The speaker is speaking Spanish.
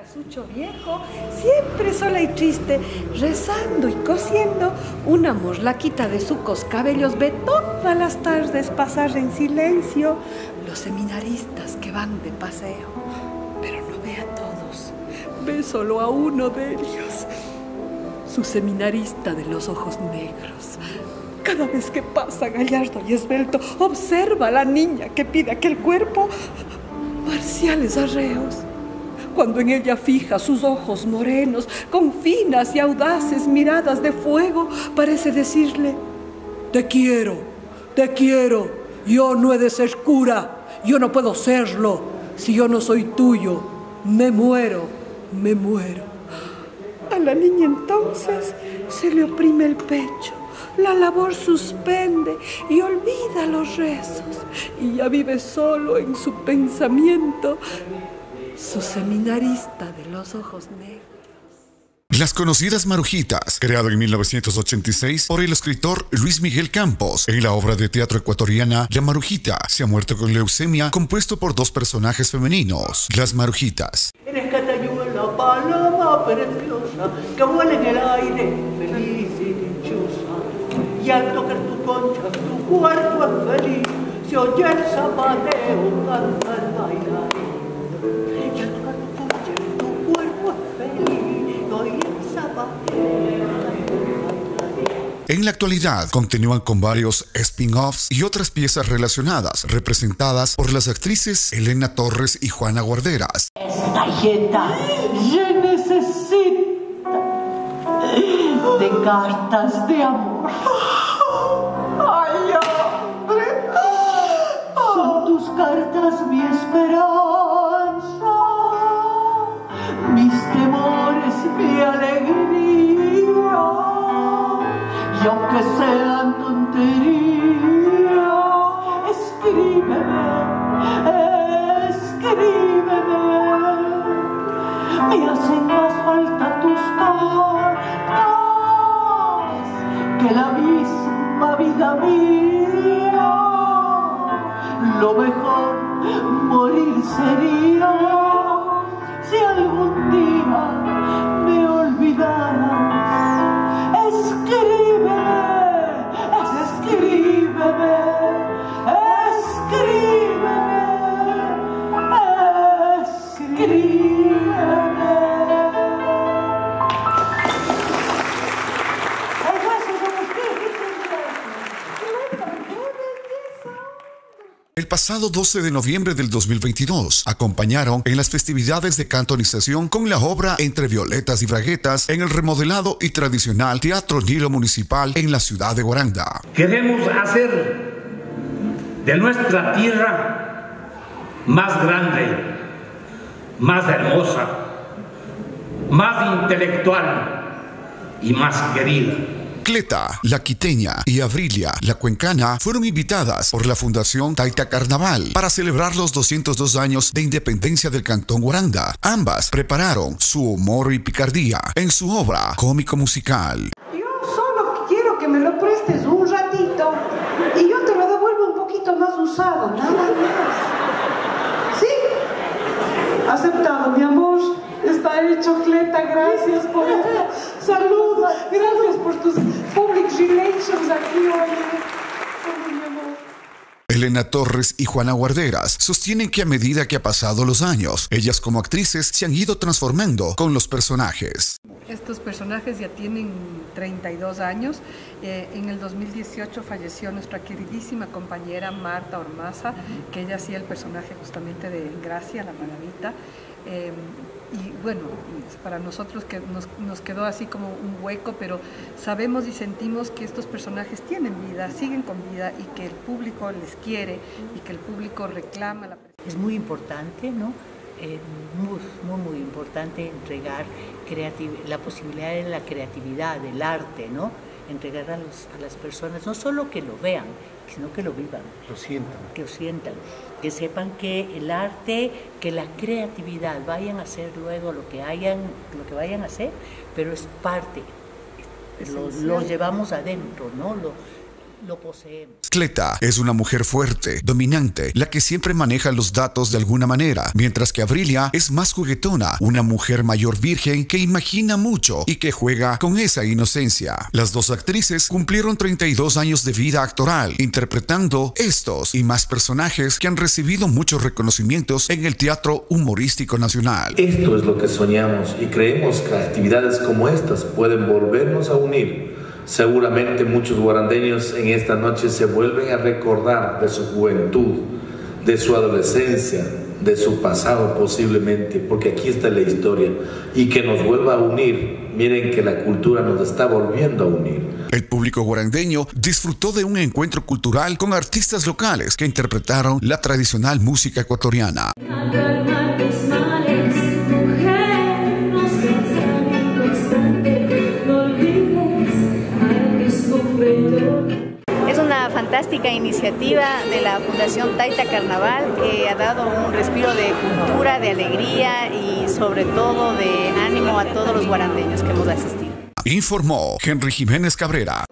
casucho viejo, siempre sola y triste, rezando y cosiendo, una morlaquita de sucos cabellos ve todas las tardes pasar en silencio. Los seminaristas que van de paseo, pero no ve a todos, ve solo a uno de ellos, su seminarista de los ojos negros. Cada vez que pasa gallardo y esbelto, observa a la niña que pide aquel cuerpo. Marciales arreos cuando en ella fija sus ojos morenos, con finas y audaces miradas de fuego, parece decirle, te quiero, te quiero, yo no he de ser cura, yo no puedo serlo, si yo no soy tuyo, me muero, me muero. A la niña entonces se le oprime el pecho la labor suspende y olvida los rezos y ya vive solo en su pensamiento su seminarista de los ojos negros. Las conocidas Marujitas, creado en 1986 por el escritor Luis Miguel Campos, en la obra de teatro ecuatoriana La Marujita, se ha muerto con leucemia, compuesto por dos personajes femeninos, las Marujitas. Eres la paloma preciosa que vuela en el aire, feliz y dichosa. Y al tocar tu concha, tu cuerpo es feliz, se oye el zapateo, canta el En la actualidad continúan con varios spin-offs y otras piezas relacionadas, representadas por las actrices Elena Torres y Juana Guarderas. Esta se necesita de cartas de amor. ¡Ay! Son tus cartas mi que la misma vida mía. Lo mejor morir sería si algún día me olvidaras. El pasado 12 de noviembre del 2022 acompañaron en las festividades de cantonización con la obra Entre Violetas y Braguetas en el remodelado y tradicional Teatro Nilo Municipal en la ciudad de Guaranda. Queremos hacer de nuestra tierra más grande, más hermosa, más intelectual y más querida Cleta, la quiteña y Abrilia, la cuencana, fueron invitadas por la Fundación Taita Carnaval para celebrar los 202 años de independencia del Cantón Guaranda. Ambas prepararon su humor y picardía en su obra cómico-musical. Yo solo quiero que me lo prestes un ratito y yo te lo devuelvo un poquito más usado, nada más. ¿Sí? Aceptado, mi amor. Está hecho, Cleta. Gracias por Salud. Gracias por tus Elena Torres y Juana Guarderas sostienen que a medida que ha pasado los años, ellas como actrices se han ido transformando con los personajes. Estos personajes ya tienen 32 años. Eh, en el 2018 falleció nuestra queridísima compañera Marta Ormaza, que ella hacía el personaje justamente de Gracia, la maravita. Eh, y bueno, para nosotros que nos, quedó así como un hueco, pero sabemos y sentimos que estos personajes tienen vida, siguen con vida y que el público les quiere y que el público reclama la Es muy importante, ¿no? Eh, muy, muy, muy importante entregar la posibilidad de la creatividad, del arte, ¿no? Entregar a, a las personas, no solo que lo vean, sino que lo vivan. Lo sientan. Que lo sientan. Que sepan que el arte, que la creatividad vayan a hacer luego lo que, hayan, lo que vayan a hacer, pero es parte, lo, llevamos adentro, ¿no? Lo, lo poseemos. Cleta es una mujer fuerte, dominante, la que siempre maneja los datos de alguna manera, mientras que Abrilia es más juguetona, una mujer mayor virgen que imagina mucho y que juega con esa inocencia. Las dos actrices cumplieron 32 años de vida actoral, interpretando estos y más personajes que han recibido muchos reconocimientos en el teatro humorístico nacional. Esto es lo que soñamos y creemos que actividades como estas pueden volvernos a unir Seguramente muchos guarandeños en esta noche se vuelven a recordar de su juventud, de su adolescencia, de su pasado posiblemente, porque aquí está la historia, y que nos vuelva a unir. Miren que la cultura nos está volviendo a unir. El público guarandeño disfrutó de un encuentro cultural con artistas locales que interpretaron la tradicional música ecuatoriana. Fantástica iniciativa de la Fundación Taita Carnaval que ha dado un respiro de cultura, de alegría y sobre todo de ánimo a todos los guarandeños que hemos asistido. Informó Henry Jiménez Cabrera.